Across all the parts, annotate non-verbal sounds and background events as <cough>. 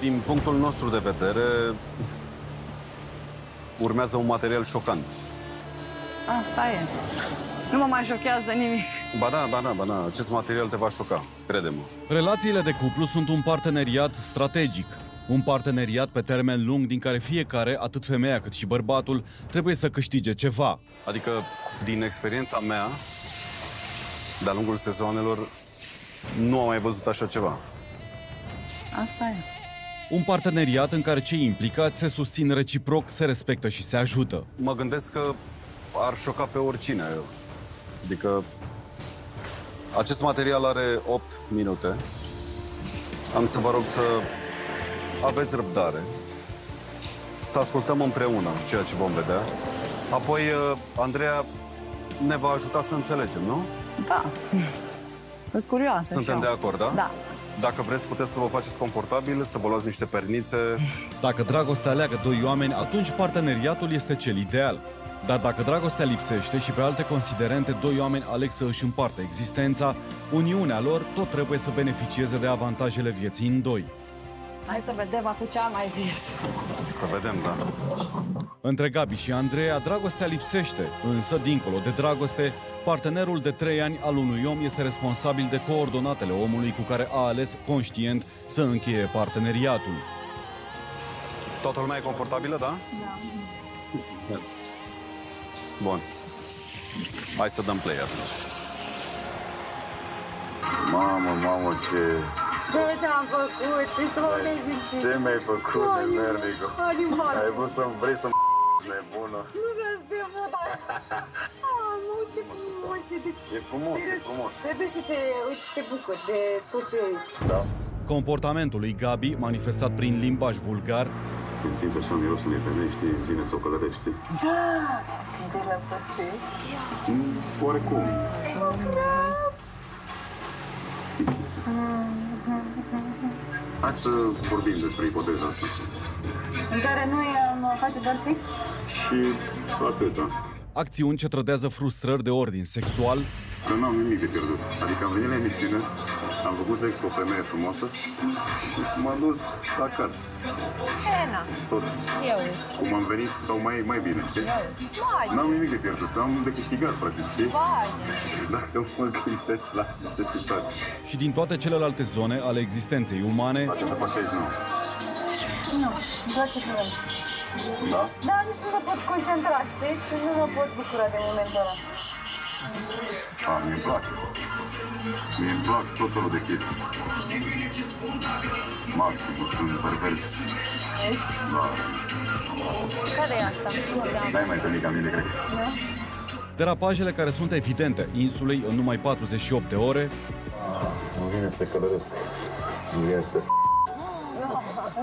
Din punctul nostru de vedere, urmează un material șocant. Asta e. Nu mă mai șochează nimic. Ba da, ba da, ba da, acest material te va șoca, crede-mă. Relațiile de cuplu sunt un parteneriat strategic. Un parteneriat pe termen lung din care fiecare, atât femeia cât și bărbatul, trebuie să câștige ceva. Adică, din experiența mea, de-a lungul sezoanelor, nu am mai văzut așa ceva. Asta e. Un parteneriat în care cei implicați se susțin reciproc, se respectă și se ajută. Mă gândesc că ar șoca pe oricine. Adică, acest material are 8 minute. Am să vă rog să aveți răbdare, să ascultăm împreună ceea ce vom vedea. Apoi, uh, Andreea ne va ajuta să înțelegem, nu? Da. Sunt curioasă Suntem și de eu. acord, da? Da. Dacă vreți, puteți să vă faceți confortabil, să vă luați niște pernițe. Dacă dragostea leagă doi oameni, atunci parteneriatul este cel ideal. Dar dacă dragostea lipsește și pe alte considerente doi oameni aleg să își împartă existența, uniunea lor tot trebuie să beneficieze de avantajele vieții în doi. Hai să vedem acum ce am mai zis. Să vedem, da. Între Gabi și Andreea, dragostea lipsește, însă, dincolo de dragoste, partenerul de trei ani al unui om este responsabil de coordonatele omului cu care a ales conștient să încheie parteneriatul. Toată lumea e confortabilă, da? Da. Bun. Hai să dăm play atunci. Mamă, mamă, ce... Ce ți-am făcut? Ce mă Ce, ce mi-ai făcut, Animal. nemernică? Animal. Ai vrut să-mi vrei să-mi nebună. Nu vreau să te văd Ah, nu, ce frumos e. Deci, E frumos, e frumos. Trebuie să te, uite, să te bucuri de tot ce e aici. Da. Comportamentul lui Gabi, manifestat prin limbaj vulgar, Când simt așa mirosul unei femei, știi, îți vine să o călărești, știi? De la păstii. Mm, Oarecum. Hai să vorbim despre ipoteza asta. În care noi am face doar sex? Și atâta. acțiuni ce trădează frustrări de ordin sexual, Că n-am nimic de pierdut. Adică am venit la emisiune, am făcut sex cu o femeie frumoasă și m-am dus acasă. Ena, Tot eu cum am venit sau mai, mai bine, știi? Vai, N-am nimic de pierdut, am de câștigat, practic, știi? vai. Dacă mă gândesc la niște situații. și din toate celelalte zone ale existenței umane, La ce să faci aici, nu? Nu, doar ce vrem. Da? Da, nici nu mă pot concentra, știi? Și nu mă pot bucura de momentul ăla. A, mie îmi place. Mie îmi plac tot felul de chestii. Maxim, sunt pervers. Da. Care e asta? Nu te-am. N-ai mai întâlnit ca mine, cred. derapajele care sunt evidente insulei în numai 48 de ore, Nu vine să te călăresc. Nu vine să te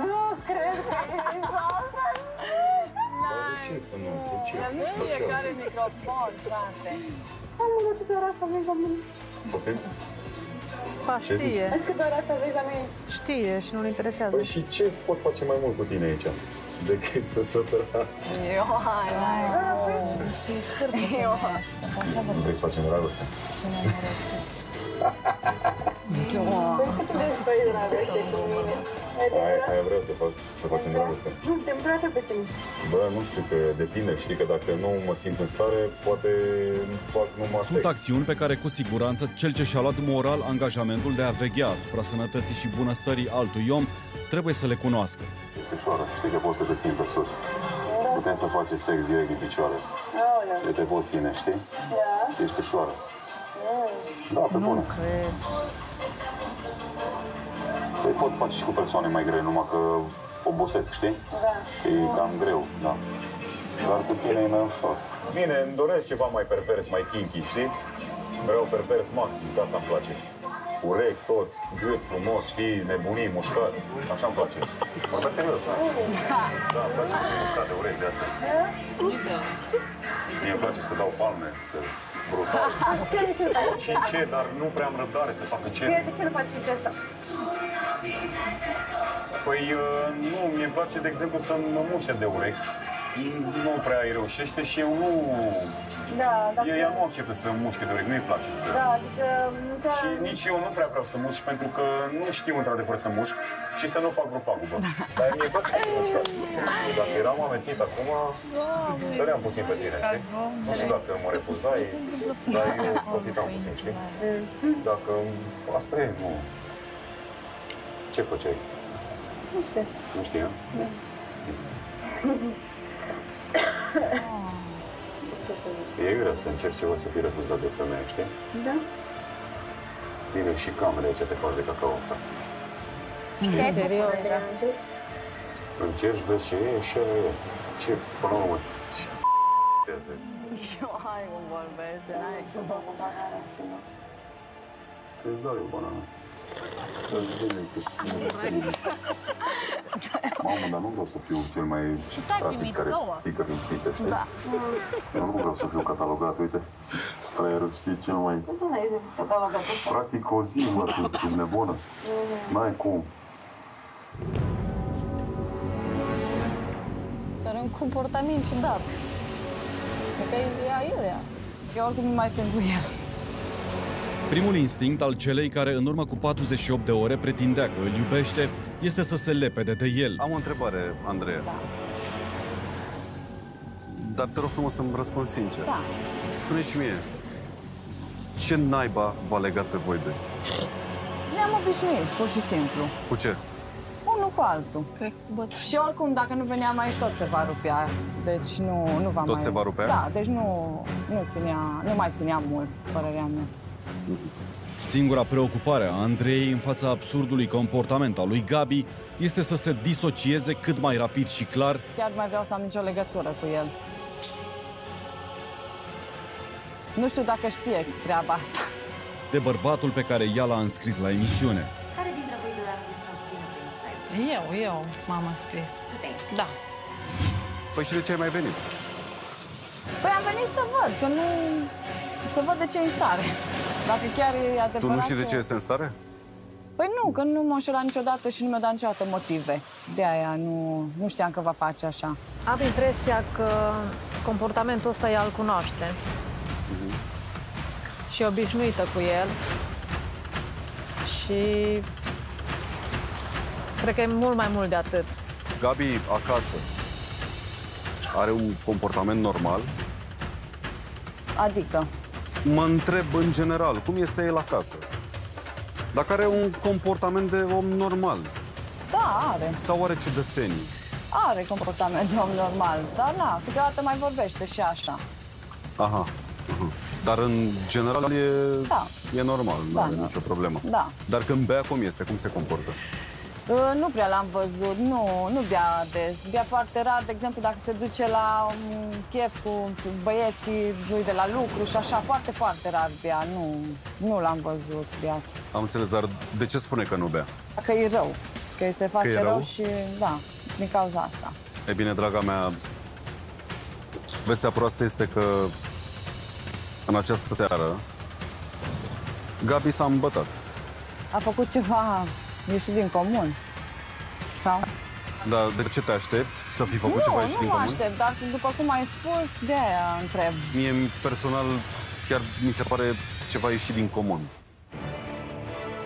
Nu cred că e Ce să nu? De ce? Nu știe care microfon, frate. Am mult atât doar asta vezi la mine. Poftim? Pa, știe. Vezi că doar asta vezi la mine. Știe și nu-l interesează. Păi și ce pot face mai mult cu tine aici? Decât să ți-o Ioana, Ioana. Nu vrei să facem dragoste? Păi, dragoste cu mine. Aia, aia vreau să fac, să facem dragoste. Nu, te îmbracă pe tine. Bă, nu știu că depinde, știi că dacă nu mă simt în stare, poate fac numai sunt sex. acțiuni pe care cu siguranță cel ce și-a luat moral angajamentul de a veghea asupra sănătății și bunăstării altui om trebuie să le cunoască. Ești ușoară, știi că poți să te țin pe sus. Putem să facem sex direct din picioare. Aoleu. Eu te pot ține, știi? Da. Ești ușoară. Da, pe bune. Cred. Păi pot face și cu persoane mai grele, numai că obosesc, știi? Da. E cam greu, da. Dar cu tine e mai ușor. Bine, îmi doresc ceva mai pervers, mai kinky, știi? Vreau pervers maxim, că asta îmi place. Urechi, tot, gât frumos, știi, nebunii, mușcat. Așa îmi place. Vorbesc serios, da? Da, îmi place să mușcat de urechi de astea. Mie îmi place să dau palme, să brutal. <laughs> Chiar de ce nu faci? Și ce, dar nu prea am răbdare să facă ce. Chiar de ce nu faci chestia asta? Păi uh, nu, mie îmi place, de exemplu, să mă mușe de urechi. nu prea îi reușește și eu nu... Da, dacă... Eu, ea nu acceptă să mușche de urechi, nu-i place să... Da, adică... nu ți-a- Și nici eu nu prea vreau să mușc pentru că nu știu într-adevăr să mușc și să nu fac vreo pagubă. <laughs> Dar mie place să mușcă. Dacă eram amețit acum, săream puțin pe tine, știi? Nu știu dacă mă refuzai, dar eu profitam puțin, știi? Dacă asta e, nu. Ce făceai? Nu știu. Nu știu. <coughs> E iurea să încerci ceva să fii refuzat de o femeie, știi? Da. Bine, și camerele aici te faci de cacao. frate. Serios. Deja încerci? Încerci, vezi ce e și aia e. Ce, până la urmă, ce tează. <laughs> Eu, hai cum vorbește, n-ai cum. Îți dau eu banana. Să-ți bine că sunt Mamă, dar nu vreau să fiu cel mai rapid care pică din spite, știi? Da. Eu nu vreau să fiu catalogat, uite, fraierul știi cel mai... Practic o zi, mă, tu ești nebună. N-ai cum. Are un comportament ciudat. Cred că e aiurea. Eu oricum nu mai sunt cu el. Primul instinct al celei care în urmă cu 48 de ore pretindea că îl iubește este să se lepede de el. Am o întrebare, Andreea. Da. Dar te rog frumos să-mi răspunzi sincer. Da. spune și mie, ce naiba v-a legat pe voi doi? Ne-am obișnuit, pur și simplu. Cu ce? Unul cu altul. Cred că bătrân. Și oricum, dacă nu veneam aici, tot se va rupea. Deci nu, nu va Tot mai... se va rupea? Da, deci nu, nu, ținea, nu mai ținea mult, părerea mea. Singura preocupare a Andrei în fața absurdului comportament al lui Gabi este să se disocieze cât mai rapid și clar Chiar nu mai vreau să am nicio legătură cu el. Nu știu dacă știe treaba asta. de bărbatul pe care ea l-a înscris la emisiune. Care dintre voi doi ar fi să vină pe Israel? Eu, eu m-am înscris. Da. Păi și de ce ai mai venit? Păi am venit să văd, că nu... Să văd de ce e în stare. Dacă chiar e adevărat Tu nu știi de ce este în stare? Păi nu, că nu m-a înșelat niciodată și nu mi-a dat niciodată motive. De aia nu, nu știam că va face așa. Am impresia că comportamentul ăsta ea îl cunoaște. Și e obișnuită cu el. Și cred că e mult mai mult de atât. Gabi acasă are un comportament normal? Adică, Mă întreb în general, cum este el acasă? Dacă are un comportament de om normal da, are. sau are ciudățenii? Are comportament de om normal, dar na, câteodată mai vorbește și așa. Aha. aha. Dar în general e, Da. e normal, nu Da, are da. nicio problemă. Da. Dar când bea, cum este? Cum se comportă? Uh, Nu prea l-am văzut, nu, nu bea des. Bea foarte rar, de exemplu, dacă se duce la un chef cu băieții lui de la lucru și așa, foarte, foarte rar bea. Nu, nu l-am văzut bea. Am înțeles, dar de ce spune că nu bea? Că e rău, că îi se face e rău? rău? și, da, din cauza asta. E bine, draga mea, vestea proastă este că în această seară Gabi s-a îmbătat. A făcut ceva ieșit din comun? Sau? Dar de ce te aștepți? Să fi făcut nu, ceva ieșit nu din mă comun? aștept, dar după cum ai spus, de aia întreb. Mie, personal, chiar mi se pare ceva ieșit din comun.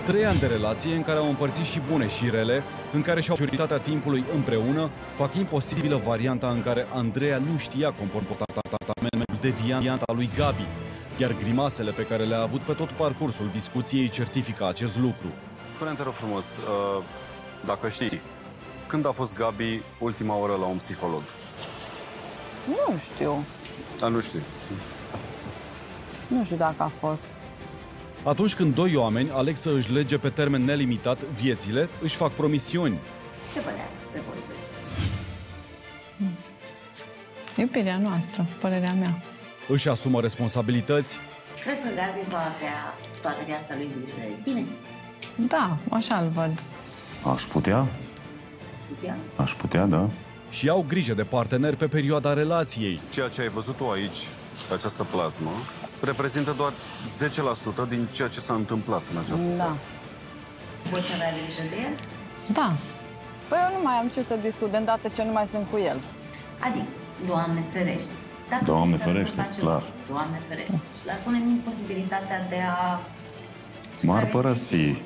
Trei ani de relație în care au împărțit și bune și rele, în care și-au majoritatea timpului împreună, fac imposibilă varianta în care Andreea nu știa comportamentul deviant al lui Gabi, iar grimasele pe care le-a avut pe tot parcursul discuției certifică acest lucru. Spune-mi, te rog frumos, uh, dacă știi, când a fost Gabi ultima oră la un psiholog? Nu știu, A, nu știu. nu știu dacă a fost. Atunci când doi oameni aleg să își lege pe termen nelimitat viețile, își fac promisiuni. Ce părere pe voi doi? Iubirea noastră, părerea mea. Își asumă responsabilități, Crezi că Gabi va avea toată viața lui de tine? Da, așa îl văd. Aș putea? Putea? Aș putea, da. și au grijă de partener pe perioada relației. Ceea ce ai văzut tu aici, pe această plasmă, reprezintă doar 10% din ceea ce s-a întâmplat în această Da. seară. Voi să avea grijă de el? Da, Păi eu nu mai am ce să discut de îndată ce nu mai sunt cu el. Adică, Doamne ferește. Dacă Doamne s-ar ferește, întâmpla ceva, clar. Doamne ferește. Și l-ar pune în posibilitatea de a M-ar părăsi.